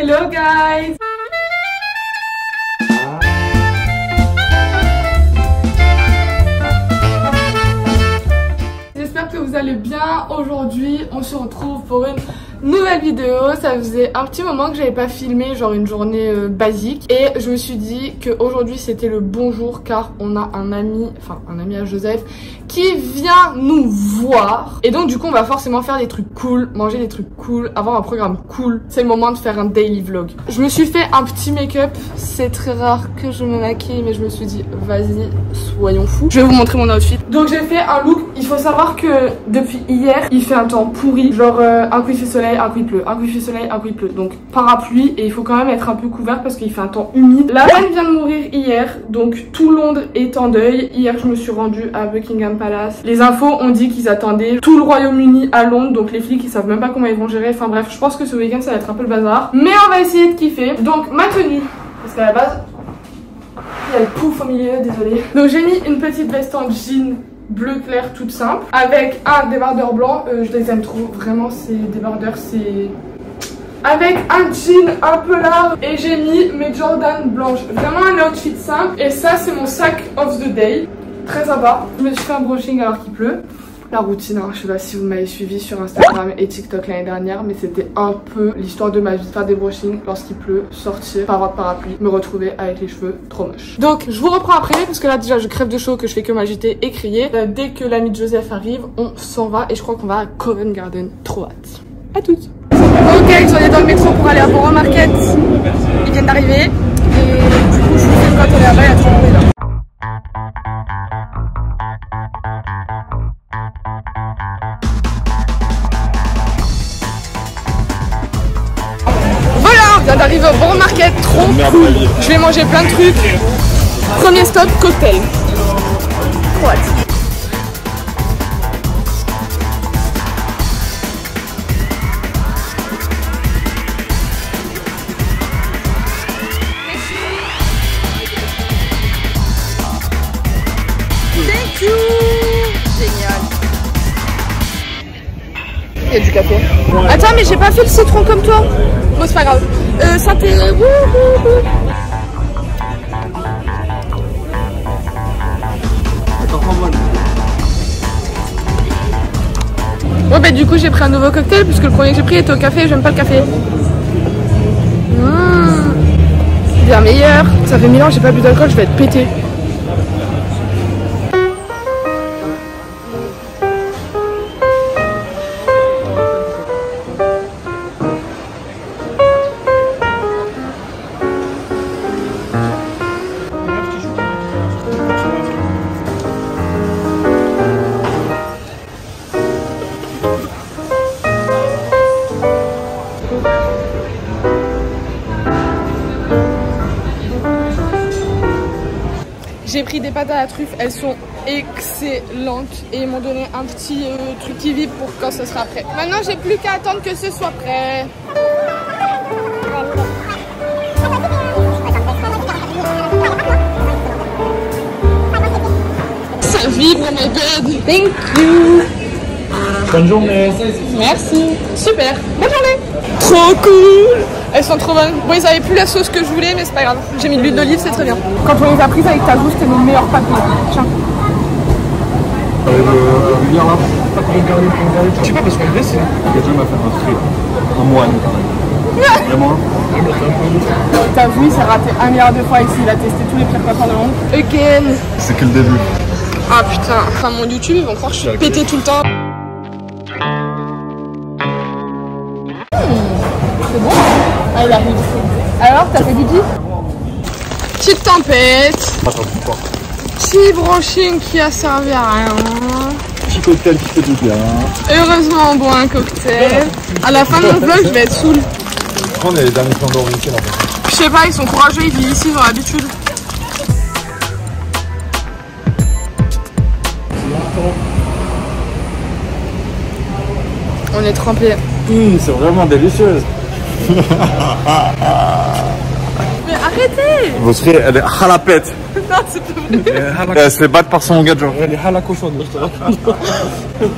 Hello guys J'espère que vous allez bien. Aujourd'hui, on se retrouve pour une Nouvelle vidéo, ça faisait un petit moment que j'avais pas filmé genre une journée euh, basique et je me suis dit qu'aujourd'hui c'était le bon jour car on a un ami, enfin un ami à Joseph qui vient nous voir et donc du coup on va forcément faire des trucs cool, manger des trucs cool, avoir un programme cool. C'est le moment de faire un daily vlog. Je me suis fait un petit make-up, c'est très rare que je me maquille mais je me suis dit vas-y soyons fous. Je vais vous montrer mon outfit. Donc j'ai fait un look, il faut savoir que depuis hier il fait un temps pourri, genre euh, un coup il fait soleil un coup il pleut, un soleil, un coup il. Donc parapluie et il faut quand même être un peu couvert parce qu'il fait un temps humide. La reine vient de mourir hier, donc tout Londres est en deuil. Hier je me suis rendue à Buckingham Palace. Les infos ont dit qu'ils attendaient tout le Royaume-Uni à Londres, donc les flics ils savent même pas comment ils vont gérer. Enfin bref, je pense que ce week-end ça va être un peu le bazar. Mais on va essayer de kiffer. Donc ma tenue, parce qu'à la base il y a le pouf au milieu, désolé. Donc j'ai mis une petite veste en jean bleu clair toute simple. Avec un débardeur blanc euh, je les aime trop. Vraiment ces débardeurs c'est avec un jean un peu large. Et j'ai mis mes Jordan blanches. Vraiment un outfit simple. Et ça c'est mon sac of the day. Très sympa. Je me suis fait un brushing alors qu'il pleut la routine, hein. je sais pas si vous m'avez suivi sur Instagram et TikTok l'année dernière, mais c'était un peu l'histoire de ma vie, faire des brushings lorsqu'il pleut, sortir, par de parapluie, me retrouver avec les cheveux trop moches. Donc je vous reprends après, parce que là déjà je crève de chaud, que je fais que m'agiter et crier. Euh, dès que l'ami de Joseph arrive, on s'en va et je crois qu'on va à Covent Garden, trop hâte. À toutes Ok, ils sont dans le métro pour aller à Borough Market. Ils viennent d'arriver. Et du coup, je vous fais quand on est Je vais manger plein de trucs. Premier stop, cocktail. What? Thank you Génial. Il y a du café. Attends, mais j'ai pas fait le citron comme toi. Bon, c'est pas grave. Euh, synthé. Bon bah du coup j'ai pris un nouveau cocktail puisque le premier que j'ai pris était au café j'aime pas le café. Mmh. Bien meilleur. Ça fait mille ans que j'ai pas bu d'alcool, je vais être pété. J'ai pris des pâtes à la truffe, elles sont excellentes et ils m'ont donné un petit euh, truc qui vibre pour quand ce sera prêt. Maintenant j'ai plus qu'à attendre que ce soit prêt. Ça vibre my god. Thank you. Bonne journée. Merci. Super. Bonne journée. Trop cool elles sont trop bonnes. Bon, ils avaient plus la sauce que je voulais, mais c'est pas grave. J'ai mis de l'huile d'olive, c'est très bien. Quand on les a prises avec ta goût, c'était nos meilleurs pâtes. Tiens. Euh, le là, pas. Je sais pas parce qu'en vrai, c'est. Quelqu'un m'a fait un truc. Un moine. Vraiment T'as vu, il s'est raté un milliard de fois ici. Il a testé tous les pires pâtes de monde. Again. C'est que le début. Ah putain. Enfin, mon YouTube, ils vont croire que je suis pété tout le temps. C'est bon Ah, il arrive. Alors, t'as fait pipi Petite tempête. Petit brushing qui a servi à rien. Petit cocktail qui fait du bien. Heureusement, on boit un cocktail. À la fin de mon vlog, je vais être saoul. On est les derniers plans d'or week là Je sais pas, ils sont courageux, ils vivent ici, ils ont l'habitude. On est trempés. Mmh, c'est vraiment délicieuse. Mais arrêtez Vous serez, elle est halapette. Non, c'est pas vrai. Elle se fait battre par son gars, genre. Elle est halacochonne,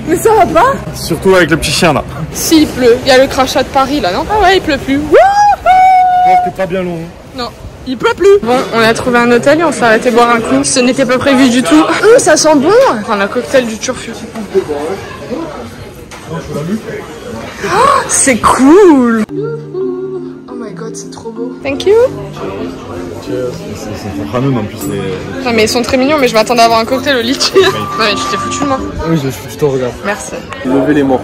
Mais ça va pas Surtout avec le petit chien là. S'il pleut, il y a le crachat de Paris là, non? Ah ouais, il pleut plus. Wouhou c'était pas bien long. hein. Non. Il pleut plus. Bon, on a trouvé un hôtel et on s'est arrêté boire un coup. Ce n'était pas prévu du tout. Hum, ça sent bon. Prendre un cocktail du turfu. Oh, c'est cool. Oh my god, c'est trop beau. Thank you. C'est Hanoun en plus. Non mais ils sont très mignons, mais je m'attendais à avoir un cocktail au litchi. non mais tu t'es foutu de moi. Oui, je, je te regarde. Merci. Lever les morts.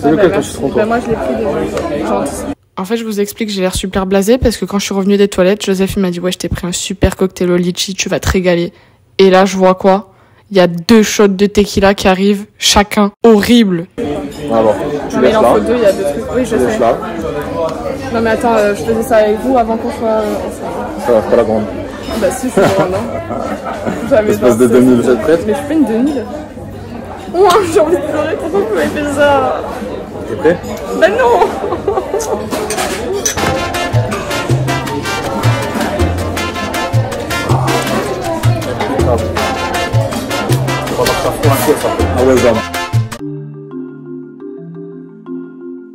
C'est lequel quand tu te rends Bah moi je l'ai pris déjà. En fait, je vous explique, j'ai l'air super blasé parce que quand je suis revenue des toilettes, Joseph il m'a dit ouais, je t'ai pris un super cocktail au litchi, tu vas te régaler. Et là, je vois quoi? Il y a deux shots de tequila qui arrivent, chacun horrible. Alors, tu Non mais il en là. faut deux, il y a deux trucs. Oui, je Tu sais. là. Non mais attends, euh, je faisais ça avec vous avant qu'on soit euh, ensemble. Ça va, c'est pas la grande. Bah si, c'est bon, non J'avais Espèce de pensé. demi, vous êtes prête Mais je fais une demi là. Ouah, j'ai envie de pleurer, pourquoi vous m'avez fait ça T'es prêt Bah non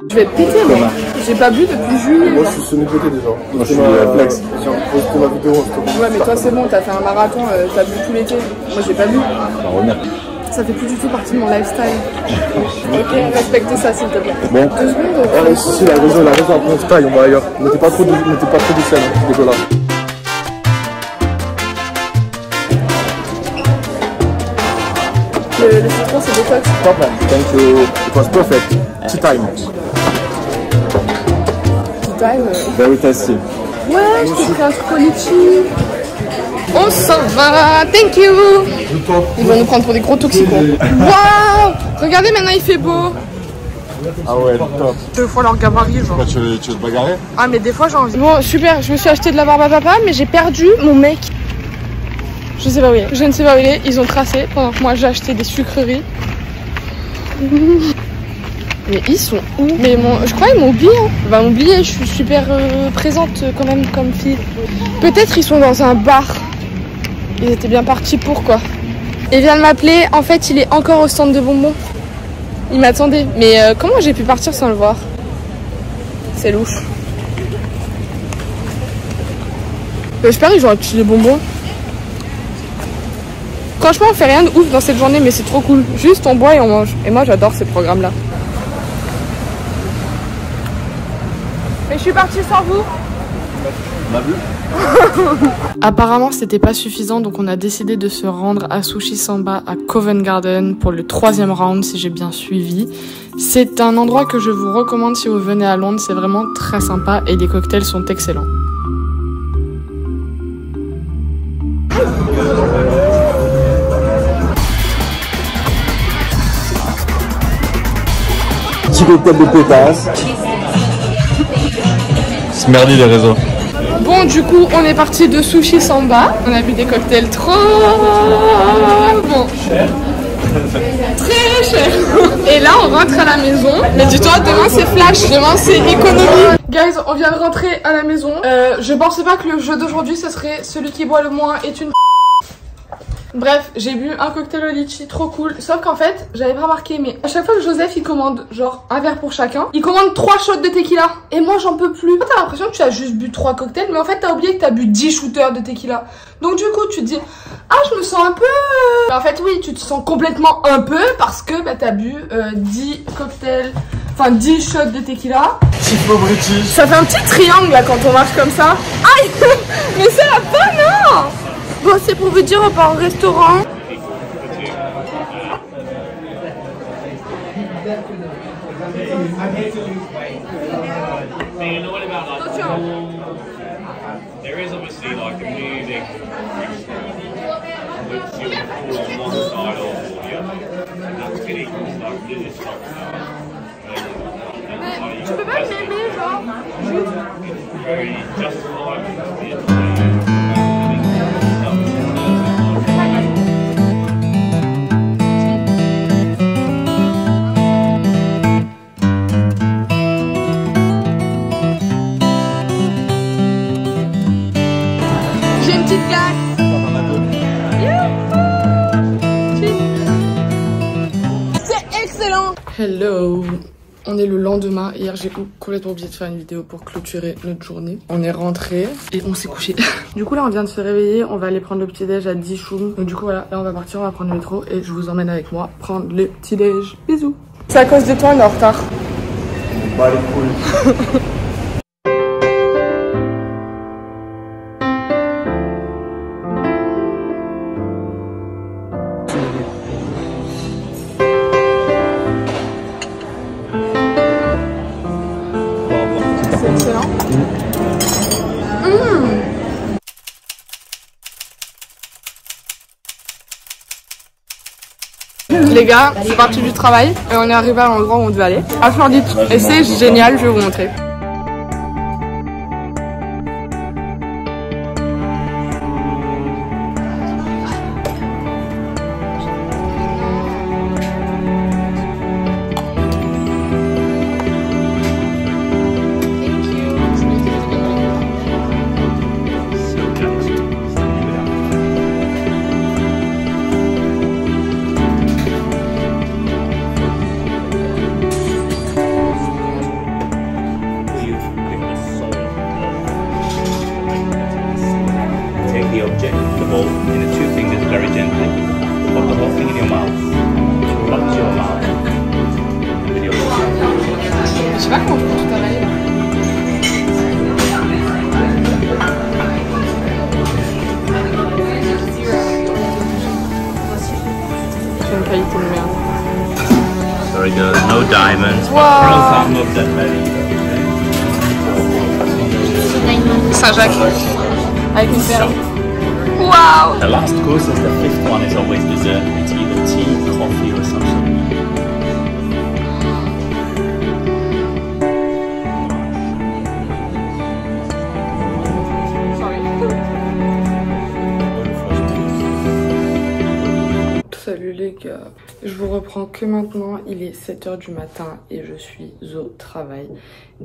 Je vais péter moi. J'ai pas bu depuis juillet. Moi, je suis semi-côté déjà. Moi, je suis flex. J'ai ma vidéo. Ouais mais toi c'est bon, t'as fait un marathon, euh, t'as bu tout l'été. Moi j'ai pas bu. Revenir. Ça fait plus du tout partie de mon lifestyle. Ok, respectez ça s'il te plaît. Bon. Deux secondes. euh, Ah, si, si, la raison, la raison, après on se taille, on va ailleurs. Mettez pas trop de, mettez pas trop de scène, hein, dégueulasse. Le, le citron c'est détox. Top, man. Thank you. It was perfect. Tea time. Tea time. euh. Very tasty. Ouais, je t'ai pris un truc au litchi. On s'en va, thank you Ils vont nous prendre pour des gros toxicos. Waouh Regardez, maintenant il fait beau. Ah ouais, top. Deux fois leur gabarit, genre. Bah, tu veux, tu veux te bagarrer? Ah, mais des fois j'ai envie. Bon, super, je me suis acheté de la barbe à papa, mais j'ai perdu mon mec. Je sais pas où il est. Je ne sais pas où il est. Ils ont tracé pendant que moi j'ai acheté des sucreries. Mais ils sont où? Mais mon, je crois qu'ils m'ont oublié. Hein. Va m'oublier, je suis super euh, présente euh, quand même comme fille. Peut-être ils sont dans un bar. Ils étaient bien partis pour quoi. Il vient de m'appeler. En fait, il est encore au stand de bonbons. Il m'attendait. Mais euh, comment j'ai pu partir sans le voir? C'est louche. J'espère qu'ils ont un petit des bonbons. Franchement, on fait rien de ouf dans cette journée, mais c'est trop cool. Juste on boit et on mange. Et moi, j'adore ces programmes-là. Mais je suis partie sans vous. On a vu Apparemment, c'était pas suffisant, donc on a décidé de se rendre à Sushi Samba à Covent Garden pour le troisième round, si j'ai bien suivi. C'est un endroit que je vous recommande si vous venez à Londres, c'est vraiment très sympa et les cocktails sont excellents. Petit cocktail de pétasse. C'est merdi les réseaux. Bon, du coup, on est parti de Sushi Samba. On a bu des cocktails trop bons. Très cher. Et là, on rentre à la maison. Mais dis-toi, demain c'est flash. Demain c'est économie. Guys, on vient de rentrer à la maison. Euh, je pensais pas que le jeu d'aujourd'hui, ce serait celui qui boit le moins est une Bref, j'ai bu un cocktail au litchi, trop cool. Sauf qu'en fait, j'avais pas remarqué, mais à chaque fois que Joseph il commande genre un verre pour chacun, il commande trois shots de tequila. Et moi j'en peux plus. T'as l'impression que tu as juste bu trois cocktails, mais en fait t'as oublié que t'as bu 10 shooters de tequila. Donc du coup tu te dis, ah je me sens un peu... Mais en fait oui, tu te sens complètement un peu parce que bah, t'as bu euh, 10 cocktails, enfin 10 shots de tequila. Ça fait un petit triangle là quand on marche comme ça. Aïe Mais c'est la fin, non Bon, c'est pour vous dire, on part au restaurant. So you know what about C'est excellent. Hello. On est le lendemain. Hier, j'ai complètement oublié de faire une vidéo pour clôturer notre journée. On est rentré et on s'est couché. du coup, là, on vient de se réveiller. On va aller prendre le petit-déj à 10 choum. Donc, du coup, voilà. Là, on va partir, on va prendre le métro et je vous emmène avec moi prendre le petit-déj. Bisous. C'est à cause de toi, on est en retard. Bah, les couilles. Les gars, c'est parti du travail et on est arrivé à l'endroit où on devait aller. À Floridite. Et c'est génial, je vais vous montrer. shaking me. Sorry no diamonds, but pearls are not that bad either. Sarzek. I can think so. Wow! The last course is the fifth one is always dessert. It's either tea, coffee or something. Salut les gars, je vous reprends que maintenant, il est 7h du matin et je suis au travail.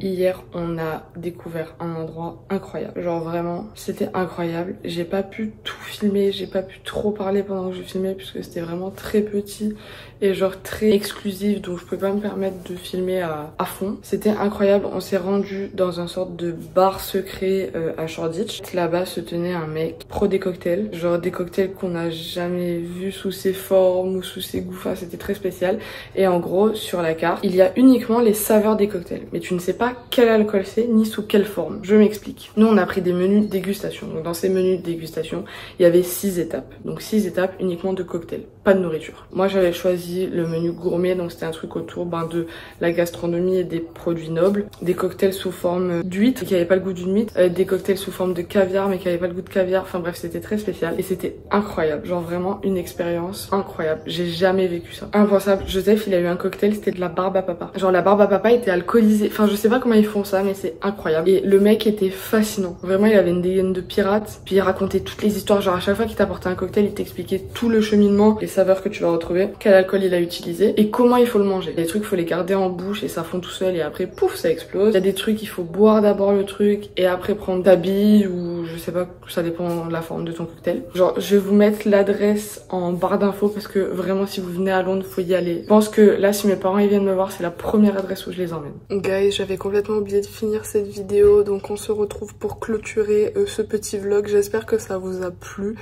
Hier on a découvert un endroit incroyable, genre vraiment c'était incroyable. J'ai pas pu tout filmer, j'ai pas pu trop parler pendant que je filmais puisque c'était vraiment très petit et genre très exclusif donc je peux pas me permettre de filmer à, fond. C'était incroyable, on s'est rendu dans un sorte de bar secret euh, à Shoreditch. Là-bas se tenait un mec pro des cocktails, genre des cocktails qu'on n'a jamais vus sous ces formes ou sous ces goûts, c'était très spécial. Et en gros sur la carte il y a uniquement les saveurs des cocktails. Mais tu ne sais pas quel alcool c'est ni sous quelle forme. Je m'explique. Nous on a pris des menus dégustation, donc dans ces menus de dégustation il y avait six étapes, donc six étapes uniquement de cocktails, pas de nourriture. Moi j'avais choisi le menu gourmet, donc c'était un truc autour ben, de la gastronomie et des produits nobles, des cocktails sous forme d'huître qui n'avaient pas le goût d'une huître, euh, des cocktails sous forme de caviar mais qui n'avaient pas le goût de caviar, enfin bref c'était très spécial. Et c'était incroyable, genre vraiment une expérience incroyable, j'ai jamais vécu ça. Impensable, Joseph il a eu un cocktail, c'était de la barbe à papa. Genre la barbe à papa était alcoolisée, enfin je sais pas comment ils font ça mais c'est incroyable. Et le mec était fascinant, vraiment il avait une dégaine de pirate, puis il racontait toutes les histoires, genre à chaque fois qu'il t'apportait un cocktail il t'expliquait tout le cheminement, les saveurs que tu vas retrouver, quel alcool il a utilisé et comment il faut le manger. Il des trucs faut les garder en bouche et ça fond tout seul et après pouf ça explose. Il y a des trucs il faut boire d'abord le truc et après prendre ta bille ou je sais pas, ça dépend de la forme de ton cocktail. Genre je vais vous mettre l'adresse en barre d'infos parce que vraiment si vous venez à Londres faut y aller. Je pense que là si mes parents ils viennent me voir c'est la première adresse où je les emmène. Guys j'avais complètement oublié de finir cette vidéo donc on se retrouve pour clôturer euh, ce petit vlog. J'espère que ça vous a plu.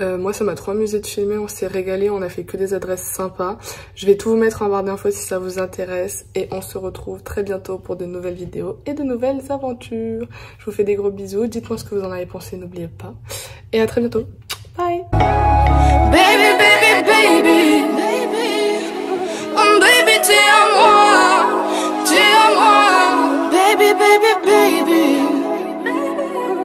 Euh, moi ça m'a trop amusé de filmer, on s'est régalé, on a fait que des adresses sympas. Je vais tout vous mettre en barre d'infos si ça vous intéresse et on se retrouve très bientôt pour de nouvelles vidéos et de nouvelles aventures. Je vous fais des gros bisous, dites-moi ce que vous en avez pensé, n'oubliez pas. Et à très bientôt. Bye Baby, baby, baby, baby, baby, baby.